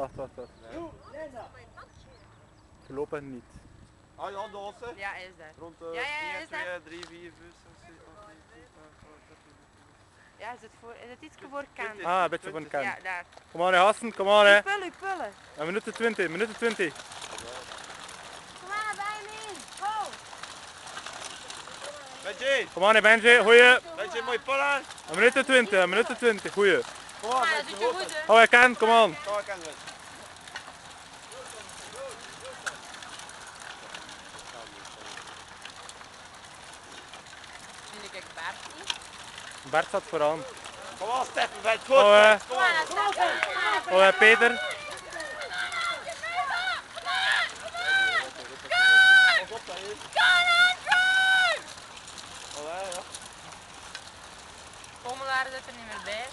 Wacht, wacht, wacht. Voorlopig niet. Ah ja, dat hè? Ja, hij is daar. Rond de Ja, ja, ja, 1, is daar. 2, 3, 4, 5, 6, 7, 8, 9, 10, 11, 12, 13, Ja, hij zit voor, hij zit iets voor kant. Ah, een beetje de kant. Ja, daar. Kom aan, hè, gasten, kom aan. Hè. Pullen, pullen. Een minuut 20, minuut 20. Kom maar bij me. Go. Benji, Kom aan, hè, Benji, goeie. Benji, mooi pullen. Een minuut 20, een minuut 20, goeie. Kom aan, dat Benji, doet je goed, hè. Hou kan, kom aan. Kom het. Nu ik Bart niet. Bart staat vooraan. Kom aan, Steffen, bij het Oh, voet. hè. Kom dan staat Oh, hè, Peter. Komen waren er niet meer bij.